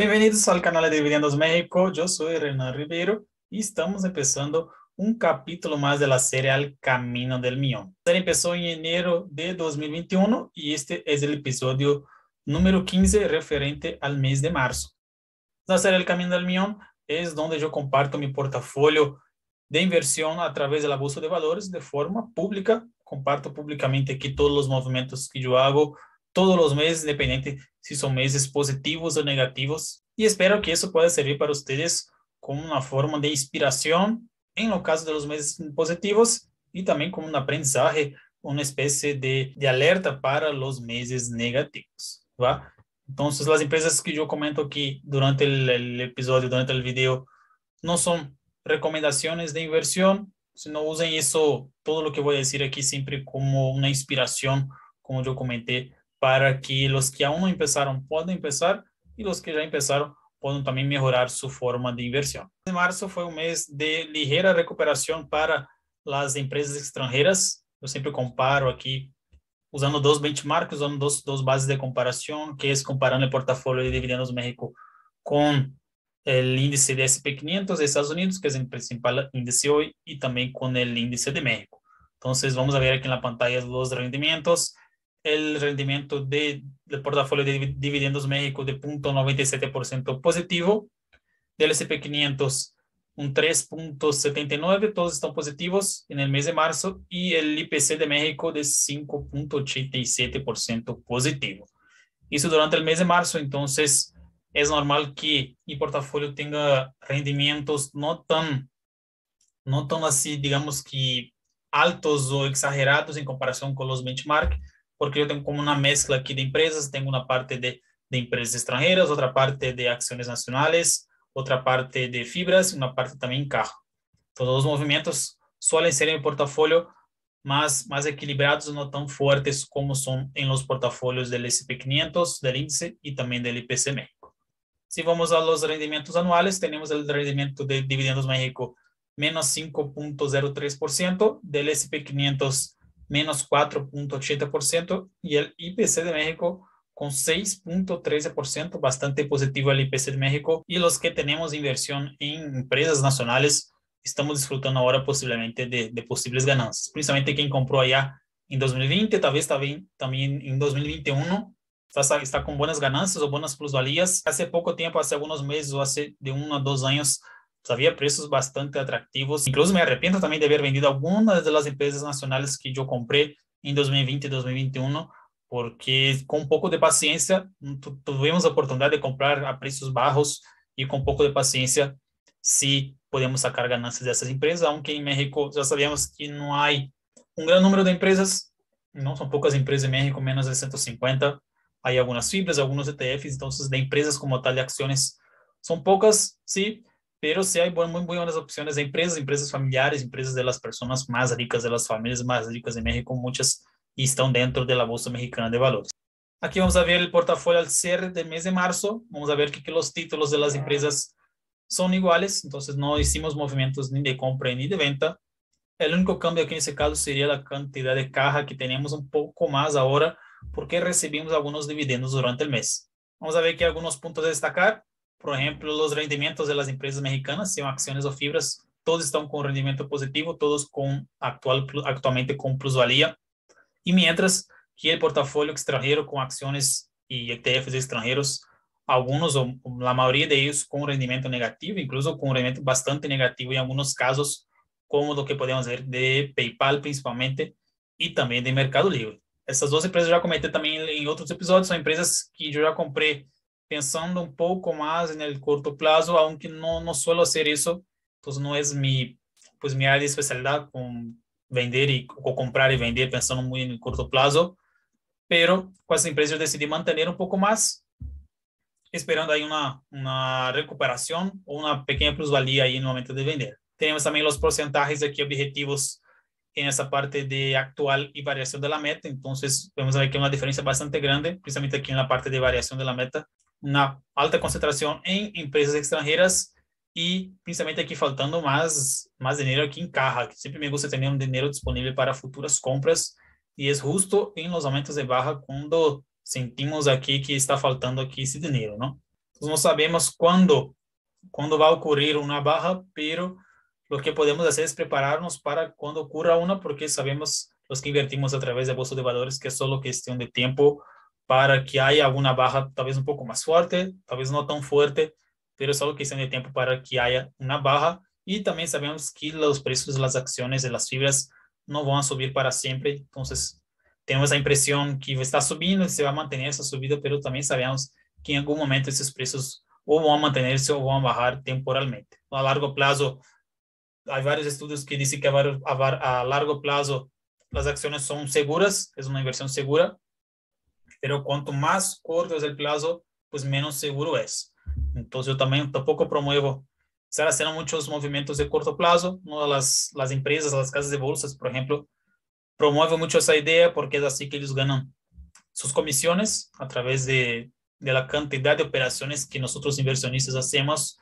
Bem-vindos ao canal de Dividendos México. Eu sou Renan Ribeiro e estamos começando um capítulo mais da série Al Camino del Millón. A série começou em enero de 2021 e este é o episódio número 15 referente ao mês de março. Na série El Camino del Millón é onde eu comparto meu portafolio de inversión a través de la bolsa de valores de forma pública. Comparto publicamente aqui todos os movimentos que eu hago todos os meses, independente se são meses positivos ou negativos. E espero que isso possa servir para vocês como uma forma de inspiração, em no caso dos meses positivos, e também como um aprendizagem, uma espécie de, de alerta para os meses negativos. ¿va? Então, as empresas que eu comento aqui durante o episódio, durante o vídeo, não são recomendações de inversão, sino usem isso, todo o que vou dizer aqui, sempre como uma inspiração, como eu comentei, para que os que ainda não começaram podem começar e os que já começaram podem também melhorar sua forma de inversão. Março foi um mês de ligeira recuperação para as empresas estrangeiras. Eu sempre comparo aqui usando dois benchmarks, usando dos, bases de comparação, que é comparando o portafolio de dividendos México com o índice de SP500 de Estados Unidos, que é o principal índice hoje, e também com o índice de México. Então, vamos ver aqui na la pantalla los rendimentos. El rendimiento de, del portafolio de dividendos México de 0.97% positivo, del SP500 un 3.79, todos están positivos en el mes de marzo, y el IPC de México de 5.87% positivo. Eso durante el mes de marzo, entonces es normal que mi portafolio tenga rendimientos no tan, no tan así, digamos que altos o exagerados en comparación con los benchmark, porque eu tenho como uma mescla aqui de empresas, tenho uma parte de, de empresas estrangeiras, outra parte de ações nacionais, outra parte de fibras, uma parte também em carro. Todos os movimentos suelen ser em meu portafólio mais mais equilibrados, não tão fortes como são em los portafólios do SP500, do índice e também do IPC México. Se vamos aos rendimentos anuais, temos o rendimento de dividendos México menos 5.03%, del SP500 menos 4.80% y el IPC de México con 6.13%, bastante positivo el IPC de México. Y los que tenemos inversión en empresas nacionales, estamos disfrutando ahora posiblemente de, de posibles ganancias. Principalmente quien compró allá en 2020, tal vez también, también en 2021, está, está con buenas ganancias o buenas plusvalías. Hace poco tiempo, hace algunos meses o hace de uno a dos años, havia preços bastante atrativos. Incluso me arrependo também de haver vendido algumas das empresas nacionais que eu comprei em 2020 e 2021, porque com um pouco de paciência, hum, tivemos a oportunidade de comprar a preços barros e com um pouco de paciência, se podemos sacar ganâncias dessas empresas, aunque em México já sabíamos que não há um grande número de empresas, não são poucas empresas em México, menos de 150, há algumas fibras, alguns ETFs, então de empresas como tal de ações são poucas, sim, pero sí hay muy, buenas opciones de empresas, empresas familiares, empresas de las personas más ricas, de las familias más ricas de México, muchas están dentro de la Bolsa Mexicana de Valores. Aquí vamos a ver el portafolio al cierre del mes de marzo, vamos a ver que, que los títulos de las empresas son iguales, entonces no hicimos movimientos ni de compra ni de venta. El único cambio aquí en ese caso sería la cantidad de caja que tenemos un poco más ahora, porque recibimos algunos dividendos durante el mes. Vamos a ver aquí algunos puntos a destacar. Por ejemplo, los rendimientos de las empresas mexicanas, sean acciones o fibras, todos están con rendimiento positivo, todos con actual, actualmente con plusvalía. Y mientras que el portafolio extranjero con acciones y ETFs extranjeros, algunos o la mayoría de ellos con rendimiento negativo, incluso con rendimiento bastante negativo en algunos casos, como lo que podemos ver de PayPal principalmente y también de Mercado Libre. Essas duas empresas eu já comentei também em outros episódios, são empresas que eu já comprei pensando un poco más en el corto plazo, aunque no, no suelo hacer eso, pues no es mi, mi área de especialidad con vender y, o comprar y vender pensando muy en el corto plazo, pero con esa empresa yo decidí mantener un poco más, esperando ahí una, una recuperación o una pequeña plusvalía ahí en el momento de vender. Tenemos también los porcentajes aquí objetivos en esa parte de actual y variación de la meta, entonces vamos a ver que bastante grande, precisamente aquí en la parte de variación de la meta, na alta concentração em empresas estrangeiras e principalmente aqui faltando mais mais dinheiro aqui em carro. Sempre me gusta ter um dinheiro disponível para futuras compras e é justo em los aumentos de barra quando sentimos aqui que está faltando aqui esse dinheiro, não? Não sabemos quando quando vai ocorrer uma barra, pero o que podemos fazer é preparar-nos para quando ocorra uma, porque sabemos os que invertimos através da bolsa de valores que é só questão de tempo para que haya alguna baja, tal vez un poco más fuerte, tal vez no tan fuerte, pero solo cuestión de tiempo para que haya una baja. Y también sabemos que los precios de las acciones de las fibras van a subir para siempre. Entonces, tenemos la impresión que está subiendo y se va a mantener esa subida, pero también sabemos que en algún momento esos precios o van a mantenerse o van a bajar temporalmente. A largo plazo, hay varios estudios que dicen que a, a, a largo plazo las acciones son seguras, es una inversión segura, pero cuanto más corto es el plazo, pues menos seguro es. Entonces yo también tampoco promuevo estar haciendo muchos movimientos de corto plazo. ¿no? Las, las empresas, las casas de bolsas, por ejemplo, promueven mucho esa idea porque es así que ellos ganan sus comisiones a través de, de la cantidad de operaciones que nosotros inversionistas hacemos.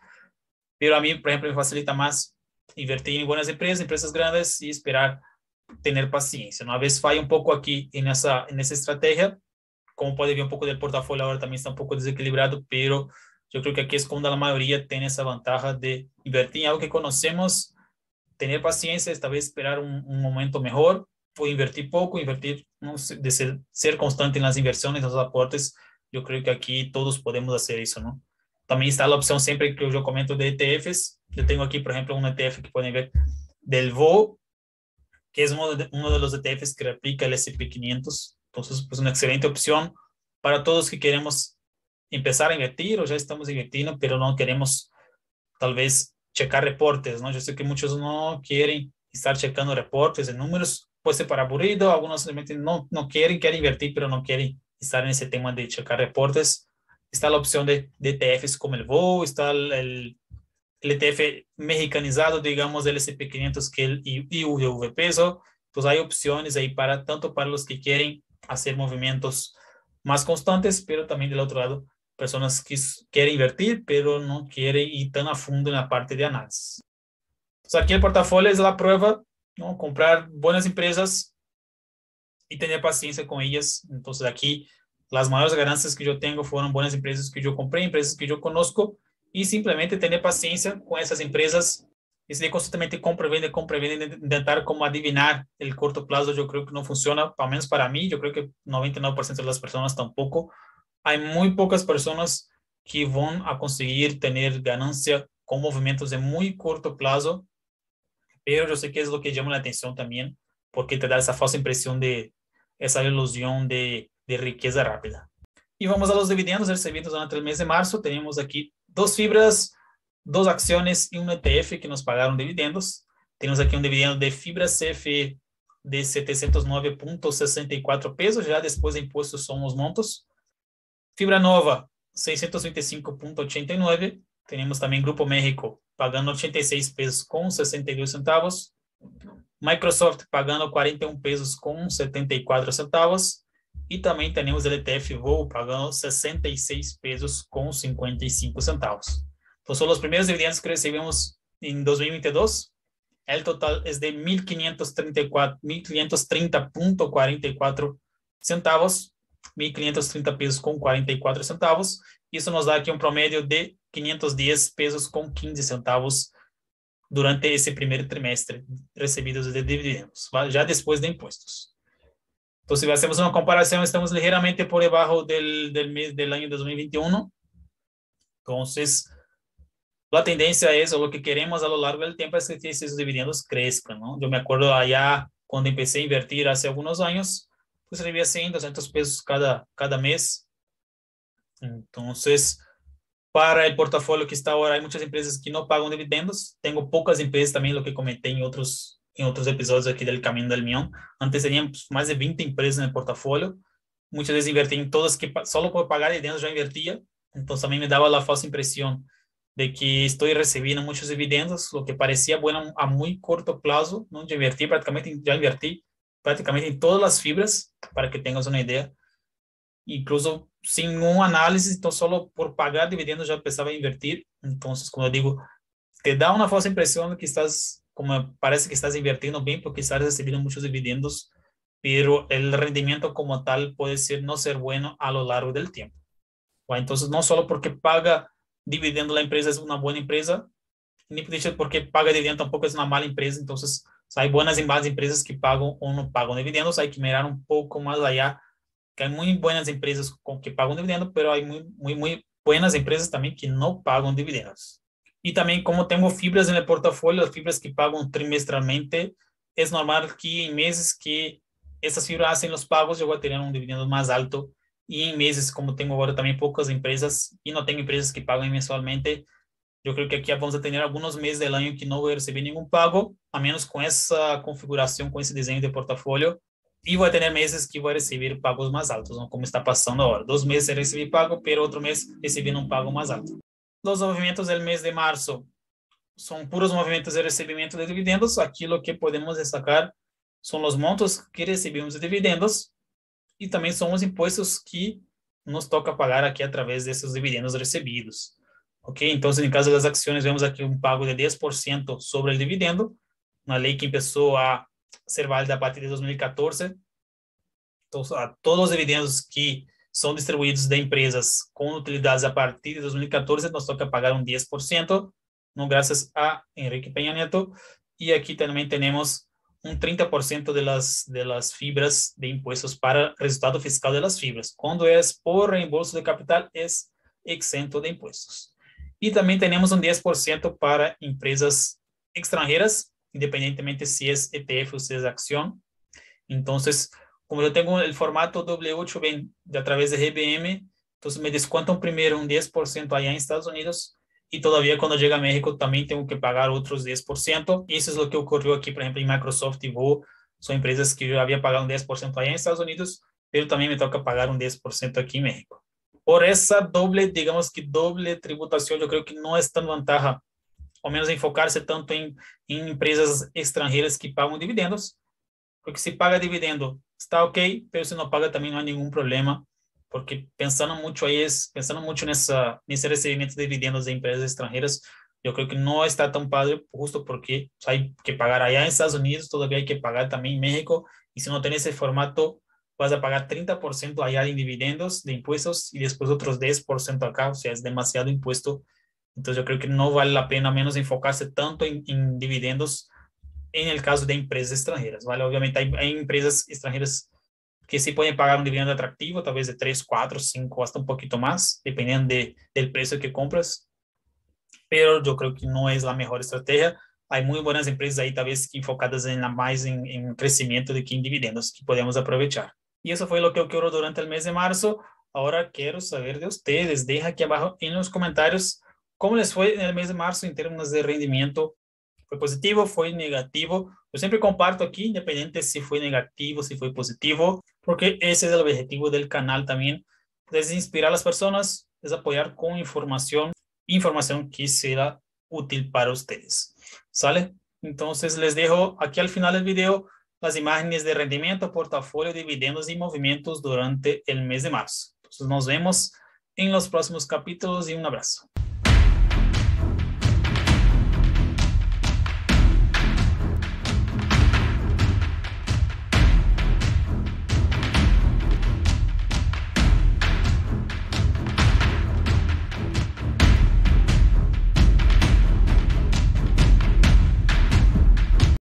Pero a mí, por ejemplo, me facilita más invertir en buenas empresas, empresas grandes y esperar tener paciencia. ¿no? A veces falla un poco aquí en esa, en esa estrategia, como puede ver un poco del portafolio ahora también está un poco desequilibrado, pero yo creo que aquí es cuando la mayoría tiene esa ventaja de invertir en algo que conocemos, tener paciencia, esta vez esperar un, momento mejor, o invertir poco, invertir, ¿no? de ser, ser constante inversiones, en los aportes. Yo creo que aquí todos podemos hacer eso, ¿no? También está la opción siempre que yo comento de ETFs. Yo tengo aquí, por ejemplo, un ETF que pueden ver del VO, que de, uno de los ETFs que replica el SP500. Entonces, pues una excelente opción para todos que queremos empezar a invertir o ya estamos invirtiendo, pero no queremos tal vez checar reportes, ¿no? Yo sé que muchos no quieren estar checando reportes de números, puede ser para aburrido, algunos simplemente no, no quieren, quieren invertir, pero no quieren estar en ese tema de checar reportes. Está la opción de, de ETFs como el VO, está el, el, ETF mexicanizado, digamos, del SP500 que el IUV peso. Pues hay opciones ahí para tanto para los que quieren hacer movimientos más constantes, pero también del otro lado personas que quieren invertir, pero no quieren ir tan a fondo en la parte de análisis. Entonces aquí el portafolio es la prueba, ¿no? Comprar buenas empresas y tener paciencia con ellas. Entonces aquí las mayores ganancias que yo tengo fueron buenas empresas que yo compré, empresas que yo conozco y simplemente tener paciencia con esas empresas. Si constantemente compra, vende, compra, vende, intentar como adivinar el corto plazo, yo creo que no funciona, al menos para mí, yo creo que 99% de las personas tampoco hay muy pocas personas que van a conseguir tener ganancia con movimientos de muy corto plazo, pero yo sé que es lo que llama la atención también, porque te da esa falsa impresión de esa ilusión de, de riqueza rápida. Y vamos a los dividendos recibidos durante el mes de marzo. Tenemos aquí dos fibras, dos acciones y un ETF que nos pagaron dividendos. Tenemos aquí un dividendo de fibra CFE de 709.64 pesos, ya después de impuestos son los montos. Fibra Nova, 625.89. Tenemos también Grupo México, pagando 86 pesos con 62 centavos. Microsoft pagando 41 pesos con 74 centavos. Y también tenemos el ETF Voo pagando 66 pesos con 55 centavos. Entonces, son los primeros dividendos que recibimos en 2022. El total es de 1.530.44 centavos 1.530 pesos con 44 centavos. Isso nos dá aqui um promédio de 510 pesos com 15 centavos durante esse primeiro trimestre recebidos de dividendos, já depois de impostos. Então, se fazemos uma comparação, estamos ligeiramente por debaixo del mês del ano 2021. Então, a tendência é, ou o que queremos a lo largo do tempo, é que esses dividendos cresçam. Não? Eu me acordo allá, quando comecei a invertir há alguns anos, pues recibía 100, 200 pesos cada, cada mes. Entonces, para el portafolio que está ahora, hay muchas empresas que no pagan dividendos. Tengo pocas empresas también, lo que comenté en otros, en otros episodios aquí del Camino del Millón. Antes teníamos más de 20 empresas en el portafolio. Muchas veces invertí en todas que solo por pagar dividendos ya invertía. Entonces, también me daba la falsa impresión de que estoy recibiendo muchos dividendos, lo que parecía bueno a muy corto plazo, ¿no? Ya invertí, prácticamente ya invertí prácticamente en todas las fibras, para que tengas una idea. Incluso sin un análisis, entonces solo por pagar dividendos ya empezaba a invertir. Entonces, como digo, te da una falsa impresión de que estás, como parece que estás invirtiendo bien porque estás recibiendo muchos dividendos, pero el rendimiento como tal puede ser no ser bueno a lo largo del tiempo. Entonces, no solo porque paga dividendo la empresa es una buena empresa, ni porque paga dividendo tampoco es una mala empresa. Entonces, hay buenas y malas empresas que pagan o no pagan dividendos. Hay que mirar un poco más allá, que hay muy buenas empresas con que pagan dividendos, pero hay muy, muy, buenas empresas también que no pagan dividendos. Y también como tengo fibras en el portafolio, las fibras que pagan trimestralmente, es normal que en meses que estas fibras hacen los pagos, yo voy a tener un dividendo más alto. E em meses, como tenho agora também poucas empresas, e não tenho empresas que pagam mensalmente, eu creio que aqui vamos atender alguns meses do ano que não vou receber nenhum pago, a menos com essa configuração, com esse desenho de portfólio. E vou ter meses que vou receber pagos mais altos, como está passando agora. Dois meses eu recebi pago, pelo outro mês recebi um pago mais alto. Os movimentos do mês de março são puros movimentos de recebimento de dividendos. Aquilo que podemos destacar são os montos que recebemos de dividendos y también son los impuestos que nos toca pagar aquí a través de esos dividendos recibidos. Ok, entonces en caso das ações, vemos aqui um pago de 10% sobre o dividendo, uma lei que começou a ser válida a partir de 2014. Então, todos os dividendos que são distribuídos de empresas com utilidades a partir de 2014, nos toca pagar um 10%, não graças a Henrique Peña Neto. E aqui também temos um 30% de las, de las fibras de impuestos para resultado fiscal de las fibras. Quando é por reembolso de capital, é exento de impuestos. Y también tenemos un 10% para empresas extranjeras, independientemente si es ETF o si es acción. Entonces, como yo tengo el formato W8 de a través de GBM, entonces me descuentan primero un 10% allá en Estados Unidos y todavía cuando llega a México también tengo que pagar otros 10%. Y eso es lo que ocurrió aquí, por ejemplo, en Microsoft y Vo. Son empresas que yo había pagado un 10% allá en Estados Unidos, pero también me toca pagar un 10% aquí en México por esa doble, digamos que doble tributación, yo creo que no es tan ventaja, o menos enfocarse tanto en, en empresas extranjeras que pagan dividendos, porque si paga dividendo está ok, pero si no paga también no hay ningún problema, porque pensando mucho es, pensando mucho en, esa, en ese recibimiento de dividendos de empresas extranjeras, yo creo que no está tan padre, justo porque hay que pagar allá en Estados Unidos, todavía hay que pagar también en México, y si no tiene ese formato, vas a pagar 30% allá en dividendos de impuestos y después otros 10% acá, o sea, es demasiado impuesto. Entonces yo creo que no vale la pena menos enfocarse tanto en, dividendos en el caso de empresas extranjeras, ¿vale? Obviamente hay, hay, empresas extranjeras que sí pueden pagar un dividendo atractivo, tal vez de 3, 4, 5, hasta un poquito más, dependiendo de, precio que compras, pero yo creo que no es la mejor estrategia. Hay muy buenas empresas ahí, tal vez enfocadas más en, en crecimiento de que en dividendos, que podemos aprovechar. Y eso fue lo que ocurrió durante el mes de marzo. Ahora quiero saber de ustedes. Deja aquí abajo en los comentarios cómo les en el mes de marzo en términos de rendimiento. ¿Fue positivo? ¿Fue negativo? Yo siempre comparto aquí, independiente si fue negativo, si fue positivo, porque ese es el objetivo del canal también. Es inspirar a las personas, es apoyar con información, información que será útil para ustedes. ¿Sale? Entonces les dejo aquí al final del video las imágenes de rendimiento, portafolio, dividendos y movimientos durante el mes de marzo. Entonces nos vemos en los próximos capítulos y un abrazo.